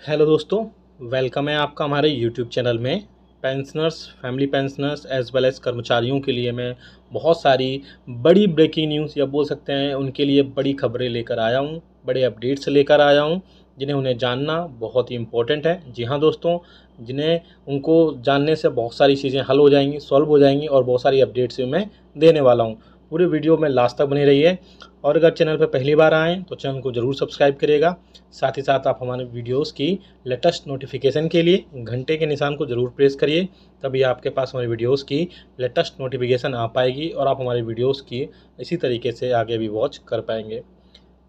Hello दोस्तों, welcome है आपका हमारे यूट्यूब चैनल में। Pensioners family pensioners as well as कर्मचारियों के लिए मैं बहुत सारी बड़ी ब्रेकिंग न्यूज़ या बोल सकते हैं, उनके लिए बड़ी खबरें लेकर आया हूँ, बड़े अपडेट्स लेकर आया हूँ, जिन्हें उन्हें जानना बहुत ही इम्पोर्टेंट है। जी हाँ दोस्तों, जिन्हें उनको जानने से बहुत सारी चीज़ें हल हो जाएँगी सॉल्व हो जाएँगी और बहुत सारी अपडेट्स मैं देने वाला हूँ। पूरे वीडियो में लास्ट तक बनी रहिए और अगर चैनल पर पहली बार आएँ तो चैनल को ज़रूर सब्सक्राइब करिएगा। साथ ही साथ आप हमारे वीडियोस की लेटेस्ट नोटिफिकेशन के लिए घंटे के निशान को ज़रूर प्रेस करिए, तभी आपके पास हमारे वीडियोस की लेटेस्ट नोटिफिकेशन आ पाएगी और आप हमारे वीडियोस की इसी तरीके से आगे भी वॉच कर पाएँगे।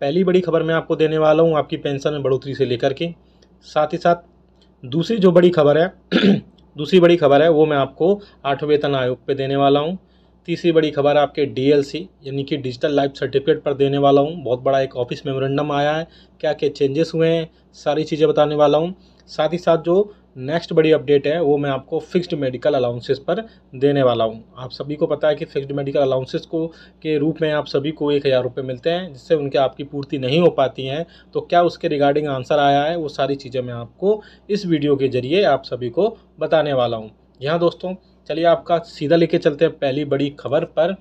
पहली बड़ी खबर मैं आपको देने वाला हूँ आपकी पेंशन में बढ़ोतरी से लेकर के। साथ ही साथ दूसरी जो बड़ी खबर है, दूसरी बड़ी खबर है, वो मैं आपको आठवें वेतन आयोग पे देने वाला हूँ। तीसरी बड़ी खबर आपके डीएलसी यानी कि डिजिटल लाइफ सर्टिफिकेट पर देने वाला हूँ। बहुत बड़ा एक ऑफ़िस मेमोरेंडम आया है। क्या क्या चेंजेस हुए हैं, सारी चीज़ें बताने वाला हूँ। साथ ही साथ जो नेक्स्ट बड़ी अपडेट है, वो मैं आपको फिक्स्ड मेडिकल अलाउंसेस पर देने वाला हूँ। आप सभी को पता है कि फिक्स्ड मेडिकल अलाउंसेस को, के रूप में आप सभी को एक हज़ार रुपये मिलते हैं, जिससे उनके आपकी पूर्ति नहीं हो पाती हैं। तो क्या उसके रिगार्डिंग आंसर आया है, वो सारी चीज़ें मैं आपको इस वीडियो के ज़रिए आप सभी को बताने वाला हूँ। यहाँ दोस्तों चलिए आपका सीधा लेके चलते हैं पहली बड़ी खबर पर।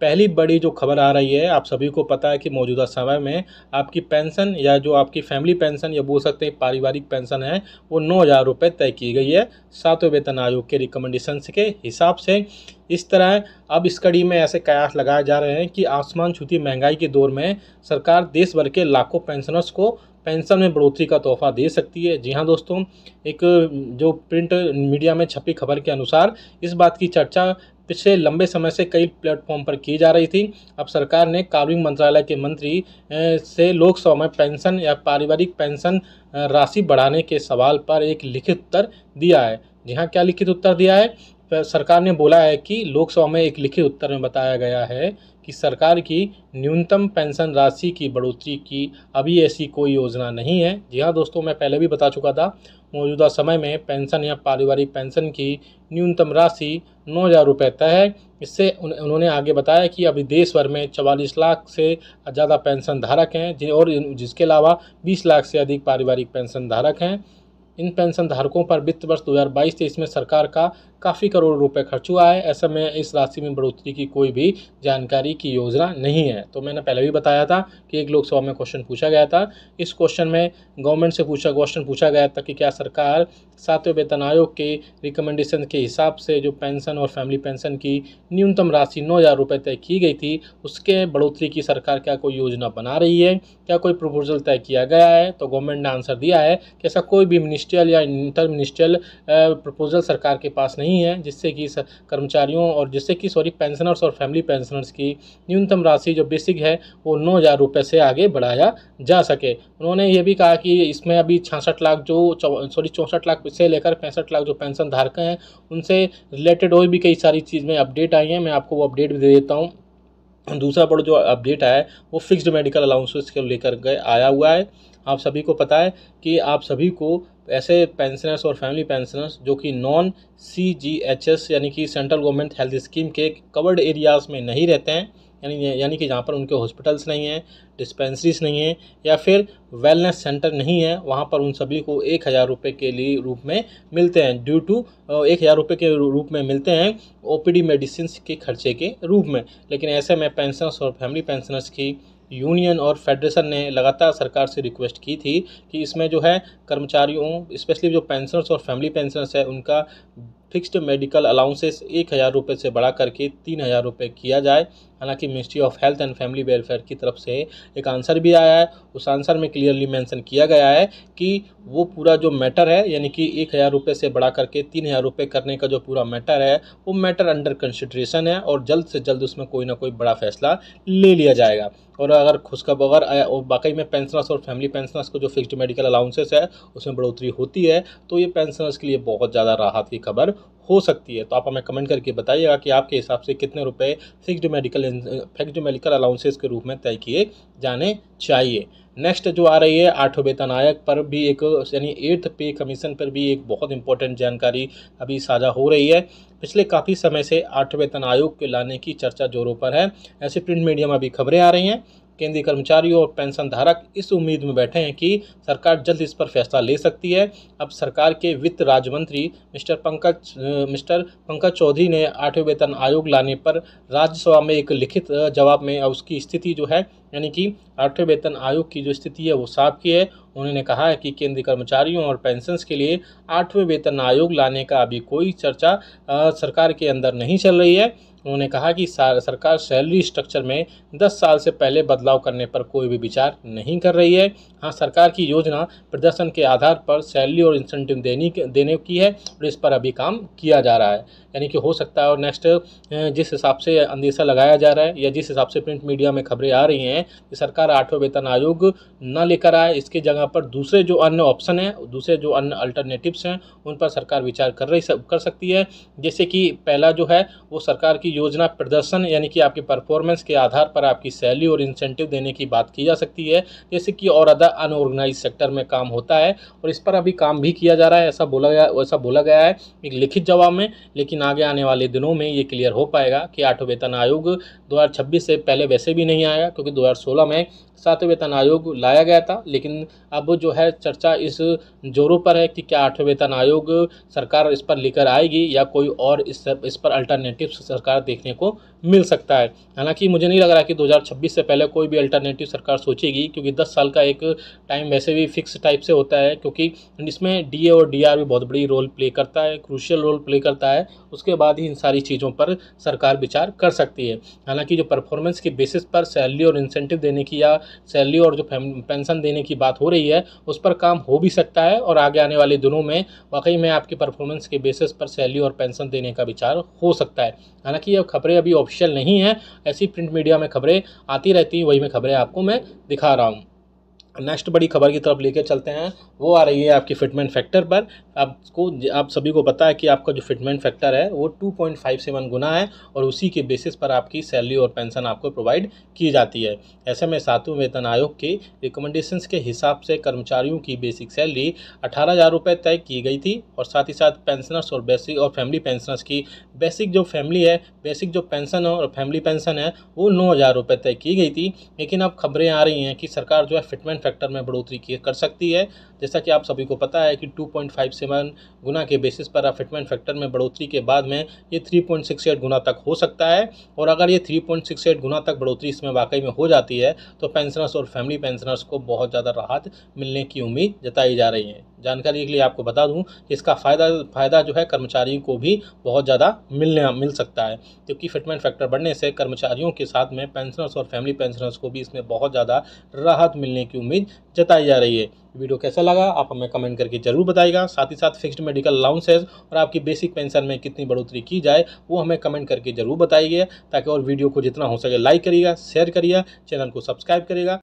पहली बड़ी जो खबर आ रही है, आप सभी को पता है कि मौजूदा समय में आपकी पेंशन या जो आपकी फैमिली पेंशन या बोल सकते हैं पारिवारिक पेंशन है, वो नौ हज़ार रुपये तय की गई है। सातवें वेतन आयोग के रिकमेंडेशन के हिसाब से इस तरह अब इस कड़ी में ऐसे कयास लगाए जा रहे हैं कि आसमान छूती महँगाई के दौर में सरकार देश भर के लाखों पेंशनर्स को पेंशन में बढ़ोतरी का तोहफा दे सकती है। जी हाँ दोस्तों, एक, जो प्रिंट मीडिया में छपी खबर के अनुसार इस बात की चर्चा पिछले लंबे समय से कई प्लेटफॉर्म पर की जा रही थी। अब सरकार ने कार्मिक मंत्रालय के मंत्री से लोकसभा में पेंशन या पारिवारिक पेंशन राशि बढ़ाने के सवाल पर एक लिखित उत्तर दिया है। जी हाँ क्या लिखित उत्तर दिया है? सरकार ने बोला है कि लोकसभा में एक लिखित उत्तर में बताया गया है कि सरकार की न्यूनतम पेंशन राशि की बढ़ोतरी की अभी ऐसी कोई योजना नहीं है। जी हाँ दोस्तों मैं पहले भी बता चुका था मौजूदा समय में पेंशन या पारिवारिक पेंशन की न्यूनतम राशि नौ हज़ार रुपये तय है। इससे उन, उन्होंने आगे बताया कि अभी देश भर में चवालीस लाख से ज़्यादा पेंशन धारक हैं जिन और जिसके अलावा बीस लाख से अधिक पारिवारिक पेंशन धारक हैं। इन पेंशन धारकों पर वित्त वर्ष दो हज़ार बाईस तेईस में सरकार का काफ़ी करोड़ रुपए खर्च हुआ है। ऐसे में इस राशि में बढ़ोतरी की कोई भी जानकारी की योजना नहीं है। तो मैंने पहले भी बताया था कि एक लोकसभा में क्वेश्चन पूछा गया था। इस क्वेश्चन में गवर्नमेंट से पूछा क्वेश्चन पूछा गया था कि क्या सरकार सातवें वेतन आयोग के रिकमेंडेशन के हिसाब से जो पेंशन और फैमिली पेंशन की न्यूनतम राशि नौ हज़ार रुपये तय की गई थी, उसके बढ़ोतरी की सरकार क्या कोई योजना बना रही है? क्या कोई प्रपोजल तय किया गया है? तो गवर्नमेंट ने आंसर दिया है कि ऐसा कोई भी मिनिस्ट्रियल या इंटर मिनिस्ट्रियल प्रपोजल सरकार के पास नहीं नहीं है, जिससे कि कर्मचारियों और जिससे कि सॉरी पेंशनर्स और फैमिली पेंशनर्स की न्यूनतम राशि जो बेसिक है, वो नौ हज़ार रुपये से आगे बढ़ाया जा सके। उन्होंने ये भी कहा कि इसमें अभी छासठ लाख जो सॉरी चौंसठ लाख से लेकर पैंसठ लाख जो पेंशन धारक हैं, उनसे रिलेटेड और भी कई सारी चीज़ में अपडेट आई हैं, मैं आपको वो अपडेट भी दे देता हूँ। दूसरा बड़ा जो अपडेट आया है, वो फिक्स्ड मेडिकल अलाउंसेस के लेकर गए, आया हुआ है। आप सभी को पता है कि आप सभी को ऐसे पेंशनर्स और फैमिली पेंशनर्स जो कि non C G H S यानी कि सेंट्रल गवर्नमेंट हेल्थ स्कीम के कवर्ड एरियाज़ में नहीं रहते हैं यानी यानी कि जहाँ पर उनके हॉस्पिटल्स नहीं हैं, डिस्पेंसरीज नहीं हैं, या फिर वेलनेस सेंटर नहीं है, वहाँ पर उन सभी को एक हज़ार रुपये के लिए रूप में मिलते हैं ड्यू टू एक हज़ार रुपये के रूप में मिलते हैं ओपीडी मेडिसिन के खर्चे के रूप में। लेकिन ऐसे में पेंशनर्स और फैमिली पेंशनर्स की यूनियन और फेडरेशन ने लगातार सरकार से रिक्वेस्ट की थी कि इसमें जो है कर्मचारियों स्पेशली जो पेंशनर्स और फैमिली पेंशनर्स है, उनका फिक्स्ड मेडिकल अलाउंसेस एक हज़ार रुपये से बढ़ा करके तीन हज़ार रुपये किया जाए। हालाँकि ministry of health and family welfare की तरफ़ से एक आंसर भी आया है। उस आंसर में क्लियरली मेंशन किया गया है कि वो पूरा जो मैटर है, यानी कि एक हज़ार रुपये से बढ़ा करके तीन हज़ार रुपये करने का जो पूरा मैटर है, वो मैटर अंडर कंसिड्रेशन है और जल्द से जल्द उसमें कोई ना कोई बड़ा फैसला ले लिया जाएगा। और अगर खुशखब अगर वाकई में पेंशनर्स और फैमिली पेंशनर्स को जो फिक्स्ड मेडिकल अलाउंसेस है, उसमें बढ़ोतरी होती है तो ये पेंशनर्स के लिए बहुत ज़्यादा राहत की खबर हो सकती है। तो आप हमें कमेंट करके बताइएगा कि आपके हिसाब से कितने रुपए fixed medical fixed medical allowances के रूप में तय किए जाने चाहिए। नेक्स्ट जो आ रही है आठवें वेतन आयोग पर भी एक, यानी एट्थ पे कमीशन पर भी एक बहुत इंपॉर्टेंट जानकारी अभी साझा हो रही है। पिछले काफ़ी समय से आठवें वेतन आयोग के लाने की चर्चा जोरों पर है। ऐसे प्रिंट मीडिया में अभी खबरें आ रही हैं। केंद्रीय कर्मचारियों और पेंशन धारक इस उम्मीद में बैठे हैं कि सरकार जल्द इस पर फैसला ले सकती है। अब सरकार के वित्त राज्य मंत्री मिस्टर पंकज मिस्टर पंकज चौधरी ने आठवें वेतन आयोग लाने पर राज्यसभा में एक लिखित जवाब में उसकी स्थिति जो है, यानी कि आठवें वेतन आयोग की जो स्थिति है वो साफ़ की है। उन्होंने कहा है कि केंद्रीय कर्मचारियों और पेंशन्स के लिए आठवें वेतन आयोग लाने का अभी कोई चर्चा सरकार के अंदर नहीं चल रही है। उन्होंने कहा कि सरकार सैलरी स्ट्रक्चर में 10 साल से पहले बदलाव करने पर कोई भी विचार नहीं कर रही है। हाँ सरकार की योजना प्रदर्शन के आधार पर सैलरी और इंसेंटिव देने देने की है और इस पर अभी काम किया जा रहा है। यानी कि हो सकता है और नेक्स्ट जिस हिसाब से अंदेशा लगाया जा रहा है या जिस हिसाब से प्रिंट मीडिया में खबरें आ रही हैं कि सरकार आठवें वेतन आयोग न लेकर आए, इसके जगह पर दूसरे जो अन्य ऑप्शन हैं, दूसरे जो अन्य अल्टरनेटिव्स हैं, उन पर सरकार विचार कर रही, कर सकती है। जैसे कि पहला जो है, वो सरकार की योजना प्रदर्शन, यानी कि आपकी परफॉर्मेंस के आधार पर आपकी सैलरी और इंसेंटिव देने की बात की जा सकती है। जैसे कि और अदर अनऑर्गेनाइज सेक्टर में काम होता है और इस पर अभी काम भी किया जा रहा है, ऐसा बोला गया ऐसा बोला गया है एक लिखित जवाब में, लेकिन आगे आने वाले दिनों में ये क्लियर हो पाएगा कि आठवें वेतन आयोग 2026 से पहले वैसे भी नहीं आया, क्योंकि 2016 में सातवें वेतन आयोग लाया गया था। लेकिन अब जो है चर्चा इस जोरों पर है कि क्या आठवें वेतन आयोग सरकार इस पर लेकर आएगी या कोई और इस इस पर अल्टरनेटिव सरकार देखने को मिल सकता है। हालाँकि मुझे नहीं लग रहा कि 2026 से पहले कोई भी अल्टरनेटिव सरकार सोचेगी, क्योंकि 10 साल का एक टाइम वैसे भी फिक्स टाइप से होता है, क्योंकि इसमें डीए और डीआर भी बहुत बड़ी रोल प्ले करता है क्रूशियल रोल प्ले करता है। उसके बाद ही इन सारी चीज़ों पर सरकार विचार कर सकती है। हालाँकि जो परफॉर्मेंस के बेसिस पर सैलरी और इंसेंटिव देने की या सैलरी और जो पेंशन देने की बात हो रही है, उस पर काम हो भी सकता है और आगे आने वाले दिनों में वाकई में आपकी परफॉर्मेंस के बेसिस पर सैलरी और पेंशन देने का विचार हो सकता है। हालाँकि ये खबरें अभी ऑफिशियल नहीं है, ऐसी प्रिंट मीडिया में खबरें आती रहती हैं, वही में खबरें आपको मैं दिखा रहा हूँ। नेक्स्ट बड़ी खबर की तरफ़ लेकर चलते हैं। वो आ रही है आपकी फिटमेंट फैक्टर पर। आपको आप सभी को पता है कि आपका जो फिटमेंट फैक्टर है, वो 2.57 गुना है और उसी के बेसिस पर आपकी सैलरी और पेंशन आपको प्रोवाइड की जाती है। ऐसे में सातवें वेतन आयोग के रिकमेंडेशंस के हिसाब से कर्मचारियों की बेसिक सैलरी अठारह हज़ार रुपये तय की गई थी और साथ ही साथ पेंशनर्स और बेसिक और फैमिली पेंशनर्स की बेसिक जो फैमिली है बेसिक जो पेंशन और फैमिली पेंशन है, वो नौ हज़ार रुपये तय की गई थी। लेकिन अब खबरें आ रही हैं कि सरकार जो है फिटमेंट फैक्टर में बढ़ोतरी की कर सकती है। जैसा कि आप सभी को पता है कि 2.57 गुना के बेसिस पर अफिटमेंट फैक्टर में बढ़ोतरी के बाद में ये 3.68 गुना तक हो सकता है और अगर ये 3.68 गुना तक बढ़ोतरी इसमें वाकई में हो जाती है तो पेंशनर्स और फैमिली पेंशनर्स को बहुत ज़्यादा राहत मिलने की उम्मीद जताई जा रही है। जानकारी के लिए आपको बता दूँ कि इसका फ़ायदा फ़ायदा जो है कर्मचारियों को भी बहुत ज़्यादा मिलने, मिल सकता है। क्योंकि फिटमेंट फैक्टर बढ़ने से कर्मचारियों के साथ में पेंशनर्स और फैमिली पेंशनर्स को भी इसमें बहुत ज़्यादा राहत मिलने की उम्मीद जताई जा रही है। वीडियो कैसा लगा, आप हमें कमेंट करके ज़रूर बताइएगा। साथ ही साथ फिक्स्ड मेडिकल अलाउंसेज और आपकी बेसिक पेंशन में कितनी बढ़ोतरी की जाए, वो हमें कमेंट करके ज़रूर बताइए ताकि और वीडियो को जितना हो सके लाइक करिएगा, शेयर करिएगा, चैनल को सब्सक्राइब करिएगा।